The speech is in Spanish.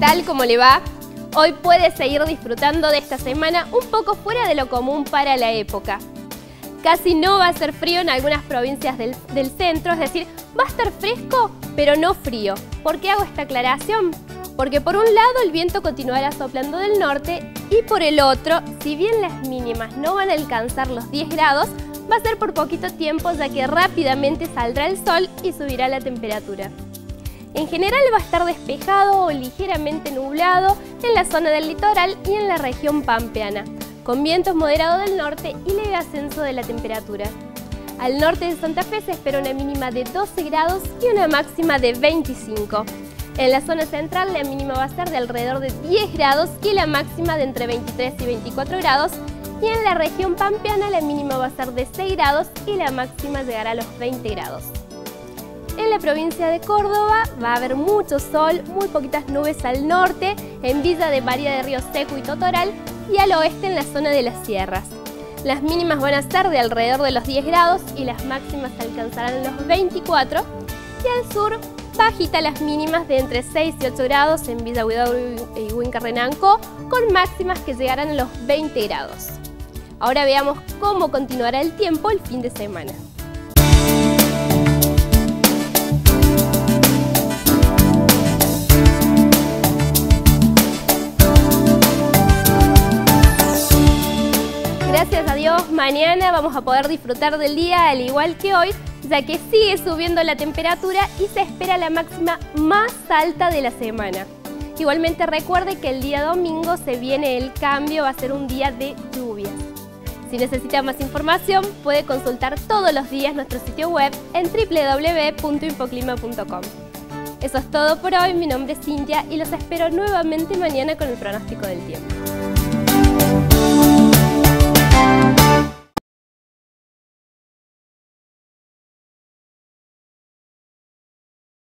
tal? ¿Cómo le va? Hoy puede seguir disfrutando de esta semana un poco fuera de lo común para la época. Casi no va a ser frío en algunas provincias del, del centro, es decir, va a estar fresco, pero no frío. ¿Por qué hago esta aclaración? Porque por un lado el viento continuará soplando del norte y por el otro, si bien las mínimas no van a alcanzar los 10 grados, va a ser por poquito tiempo ya que rápidamente saldrá el sol y subirá la temperatura. En general va a estar despejado o ligeramente nublado en la zona del litoral y en la región pampeana, con vientos moderados del norte y leve ascenso de la temperatura. Al norte de Santa Fe se espera una mínima de 12 grados y una máxima de 25. En la zona central la mínima va a ser de alrededor de 10 grados y la máxima de entre 23 y 24 grados. Y en la región pampeana la mínima va a ser de 6 grados y la máxima llegará a los 20 grados. En la provincia de Córdoba va a haber mucho sol, muy poquitas nubes al norte, en Villa de María de Río Seco y Totoral, y al oeste en la zona de las sierras. Las mínimas van a ser de alrededor de los 10 grados y las máximas alcanzarán los 24. Y al sur, bajita las mínimas de entre 6 y 8 grados en Villa Huidobro y Huincarrenanco, con máximas que llegarán a los 20 grados. Ahora veamos cómo continuará el tiempo el fin de semana. Gracias a Dios, mañana vamos a poder disfrutar del día al igual que hoy, ya que sigue subiendo la temperatura y se espera la máxima más alta de la semana. Igualmente recuerde que el día domingo se viene el cambio, va a ser un día de lluvias. Si necesita más información, puede consultar todos los días nuestro sitio web en www.infoclima.com. Eso es todo por hoy, mi nombre es Cintia y los espero nuevamente mañana con el pronóstico del tiempo.